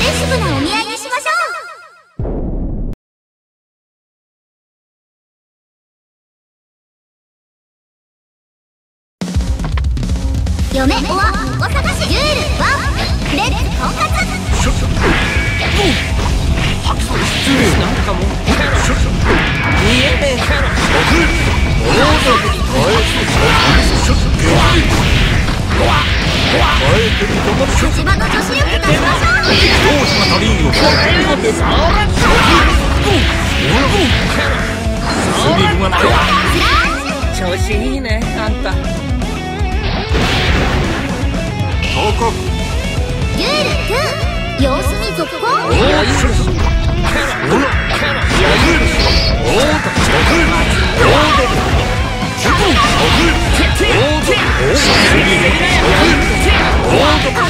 レシブなお見合いしましょう嫁おお探しルレッツ婚活えす足いいねあんた。ユル様子見続行。オーー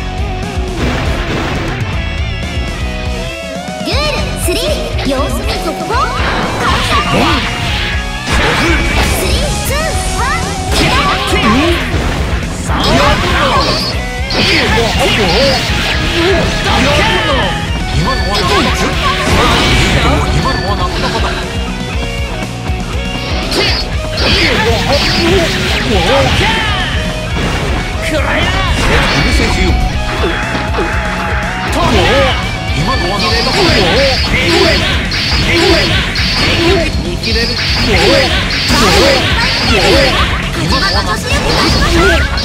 くらやえ、無せしよとも今の技だとこれえぐれえぐれえぐれ見切れるおえおえおえ今の技だとこれ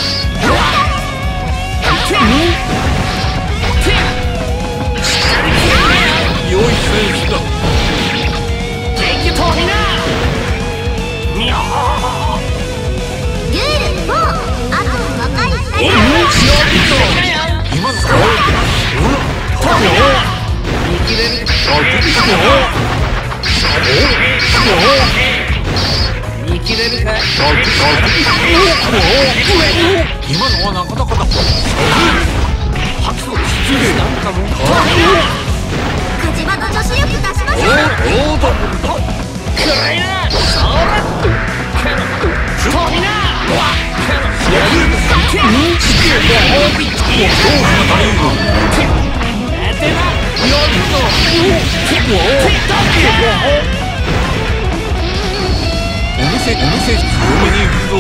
今のはなかなかだ。お店お店強めに行くぞ。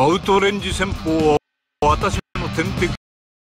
アウトレンジ戦法は私の天敵